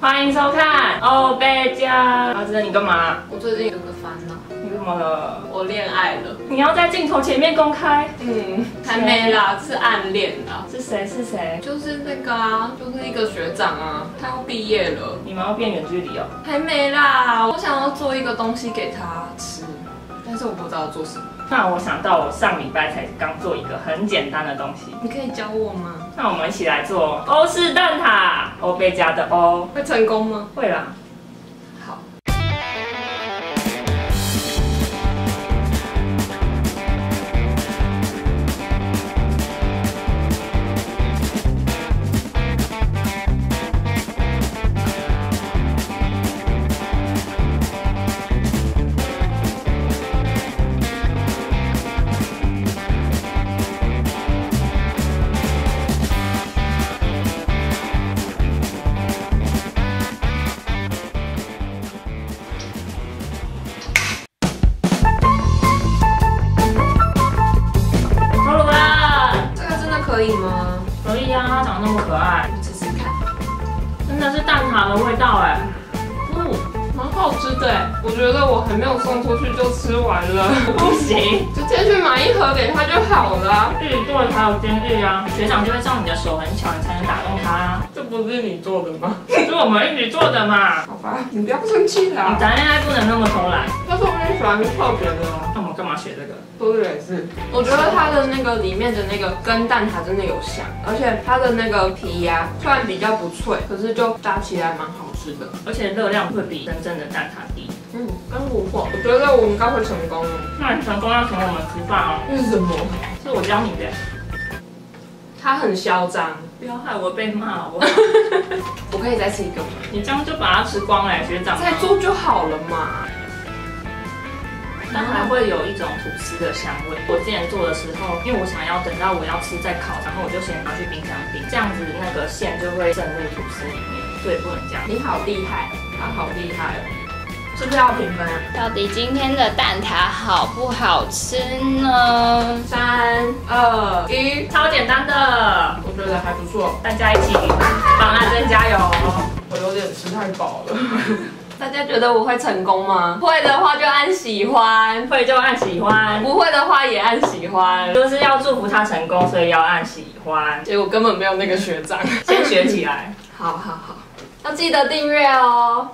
欢迎收看欧贝家。阿珍，你干嘛？我最近有个烦恼，你怎么了？我恋爱了。你要在镜头前面公开？嗯，还没啦，是暗恋啦。是谁？是谁？就是那个啊，就是一个学长啊，他要毕业了。你们要变远距离哦？还没啦，我想要做一个东西给他吃，但是我不知道做什么。那我想到，我上礼拜才刚做一个很简单的东西。你可以教我吗？那我们一起来做欧式蛋挞，欧贝家的欧。会成功吗？会啦。它长那么可爱，我试试看。真的是蛋挞的味道哎。嗯，蛮好吃的哎，我觉得我还没有送出去就吃完了，不行，直接去买一盒给他就好了啊。自己做的才有坚毅啊。学长就会照你的手很巧，你才能打动他啊。这不是你做的吗？是我们一起做的嘛。好吧，你不要生气啦你。谈恋爱不能那么偷懒。但是我很喜欢泡别的啊。干嘛学这个？都是也是，我觉得它的那个里面的那个跟蛋挞真的有像，而且它的那个皮呀、虽然比较不脆，可是就炸起来蛮好吃的。而且热量会比真正的蛋挞低。嗯，跟不错，我觉得我应该会成功哦。那你成功要请我们吃饭哦。为什么？是我教你的。它很嚣张，不要害我被骂好不好？我可以再吃一个吗？你这样就把它吃光了，学长。再做就好了嘛。但还会有一种吐司的香味。我之前做的时候，因为我想要等到我要吃再烤，然后我就先拿去冰箱冰，这样子那个馅就会渗入吐司里面，所以不能这样。你好厉害，他好厉害哦。是不是要评分啊？到底今天的蛋挞好不好吃呢？三二一，超简单的，我觉得还不错。大家一起帮阿珍加油。我有点吃太饱了。大家觉得我会成功吗？会的话就按喜欢，会就按喜欢，不会的话也按喜欢。就是要祝福他成功，所以要按喜欢，结果根本没有那个学长。先学起来。好好好，要记得订阅哦。